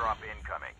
drop incoming.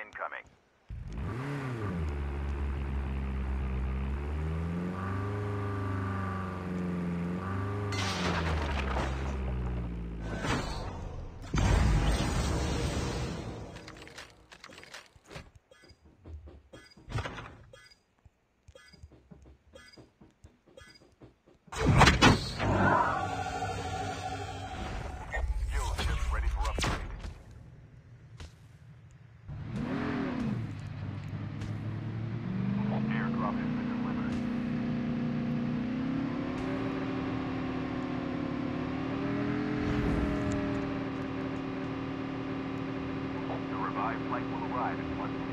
Incoming. Fuel ship ready for upgrade. Airdrop has been delivered. The revived flight will arrive in one minute.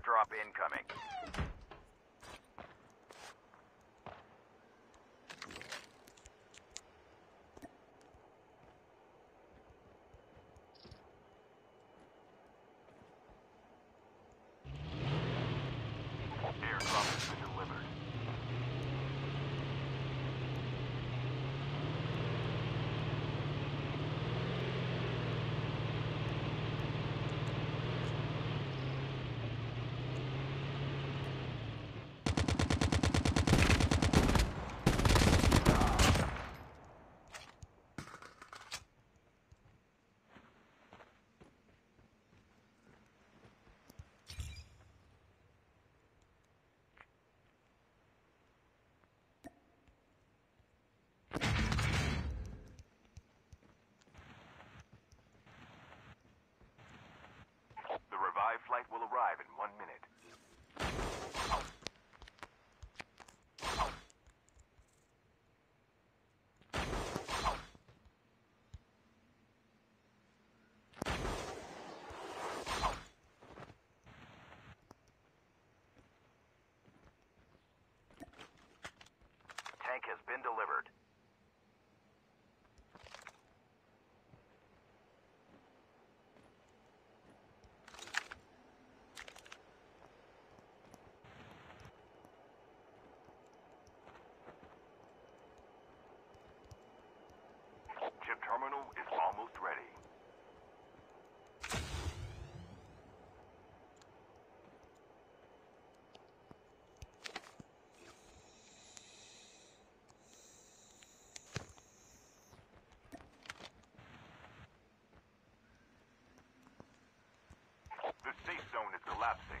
Airdrop incoming. collapsing.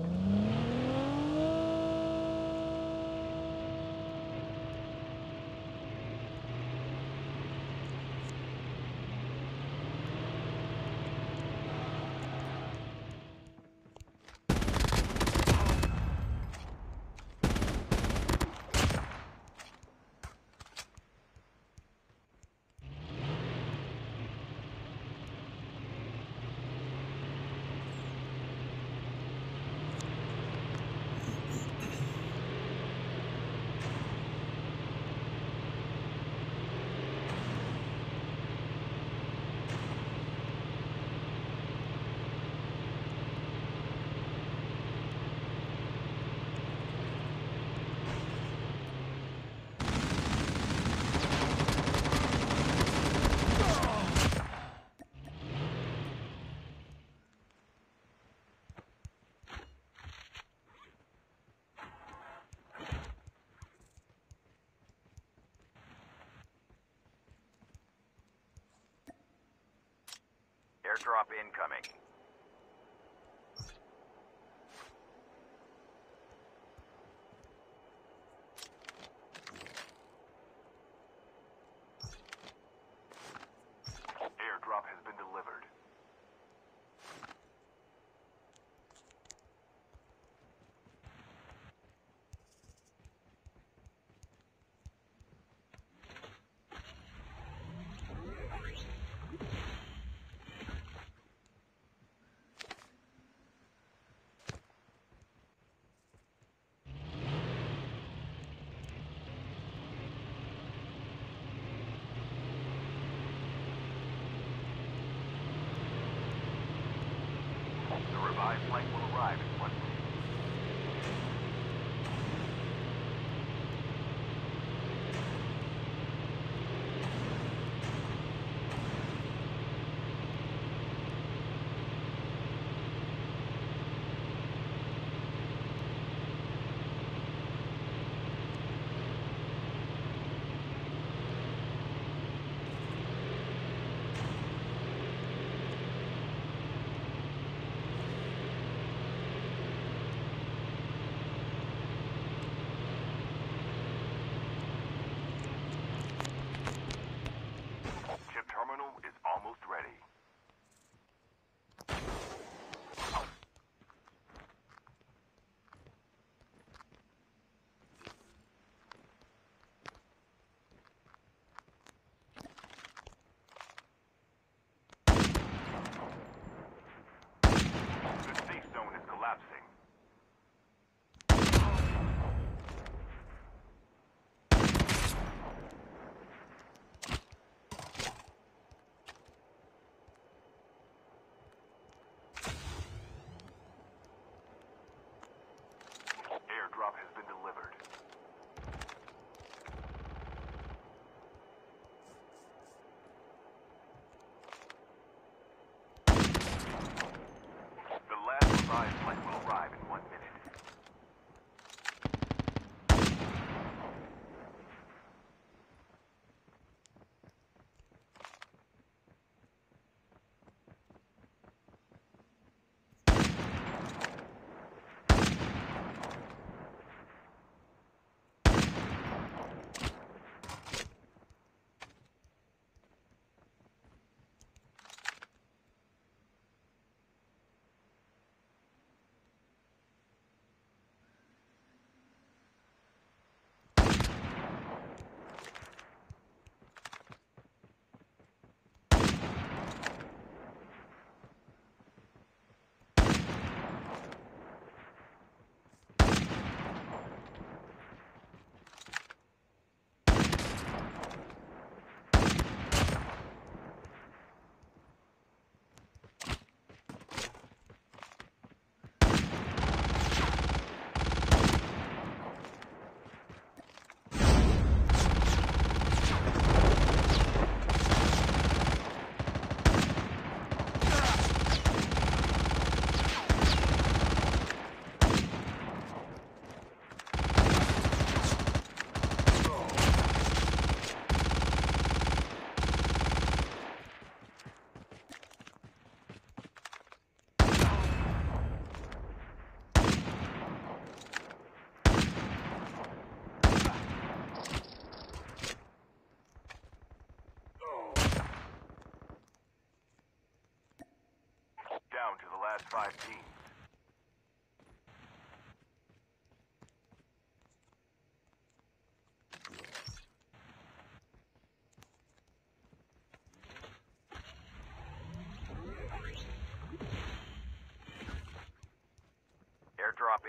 Airdrop incoming.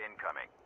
Incoming.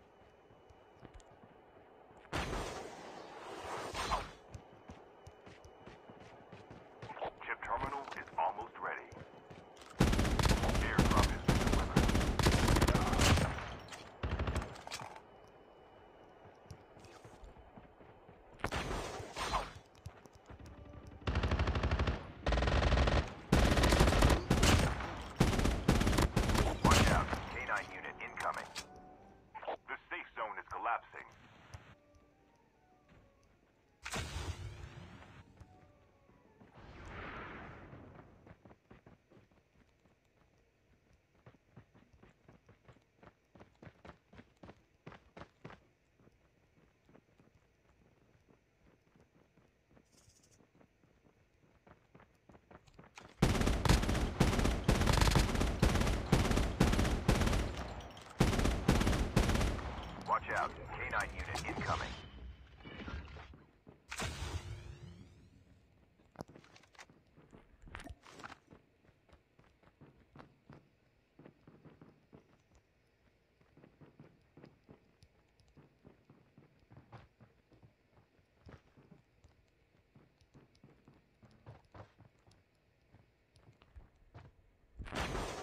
you